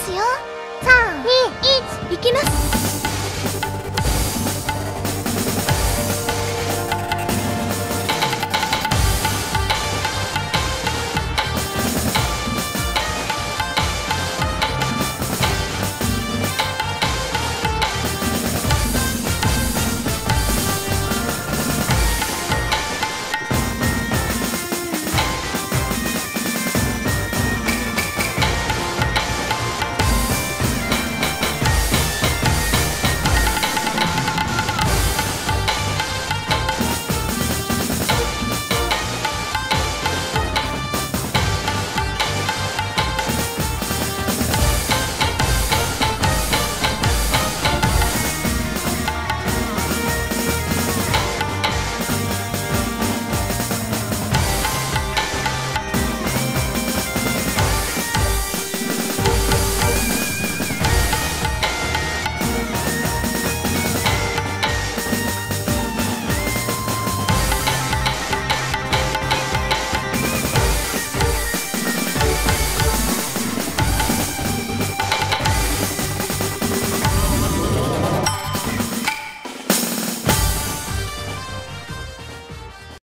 ますよ。321いきます